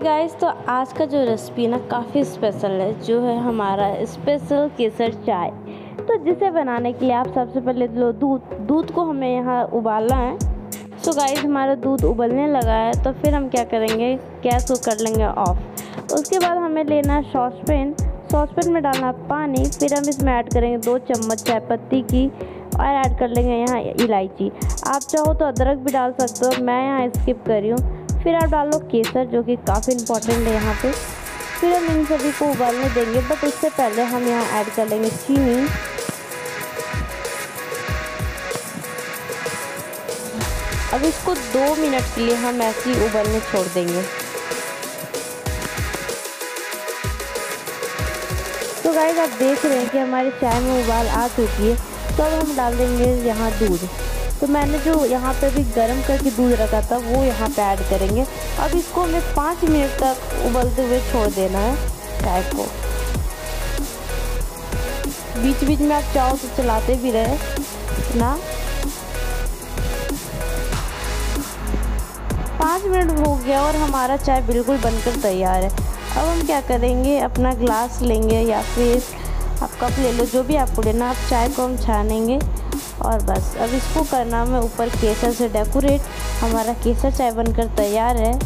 Guys तो आज का जो रेसिपी ना काफ़ी स्पेशल है, जो है हमारा स्पेशल केसर चाय। तो जिसे बनाने के लिए आप सबसे पहले लो दूध। दूध को हमें यहाँ उबालना है। सो गाइस हमारा दूध उबलने लगा है तो फिर हम क्या करेंगे? गैस को कर लेंगे ऑफ़ उसके बाद हमें लेना है सॉस पैन सॉस पैन में डालना पानी, फिर हम इसमें ऐड करेंगे दो चम्मच चाय पत्ती की और ऐड कर लेंगे यहाँ इलायची। आप चाहो तो अदरक भी डाल सकते हो, मैं यहाँ स्किप कर हूँ। फिर आप डालो केसर, जो कि काफ़ी इंपॉर्टेंट है यहाँ पे। फिर हम इन सभी को उबालने देंगे बट उससे पहले हम यहाँ ऐड कर लेंगे चीनी। अब इसको दो मिनट के लिए हम ऐसे ही उबलने छोड़ देंगे। तो गाइस आप देख रहे हैं कि हमारे चाय में उबाल आ चुकी है तो अब हम डाल देंगे यहाँ दूध। तो मैंने जो यहाँ पे भी गर्म करके दूध रखा था, वो यहाँ पे ऐड करेंगे। अब इसको हमें पाँच मिनट तक उबलते हुए छोड़ देना है, चाय को। बीच बीच में आप चाव से चलाते भी रहे, ना? पाँच मिनट हो गया और हमारा चाय बिल्कुल बनकर तैयार है। अब हम क्या करेंगे, अपना ग्लास लेंगे या फिर आप कप ले लो, जो भी आपको लेना आप चाय को हम छानेंगे। और बस, अब इसको करना, मैं ऊपर केसर से डेकोरेट हमारा केसर चाय बनकर तैयार है।